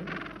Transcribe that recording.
you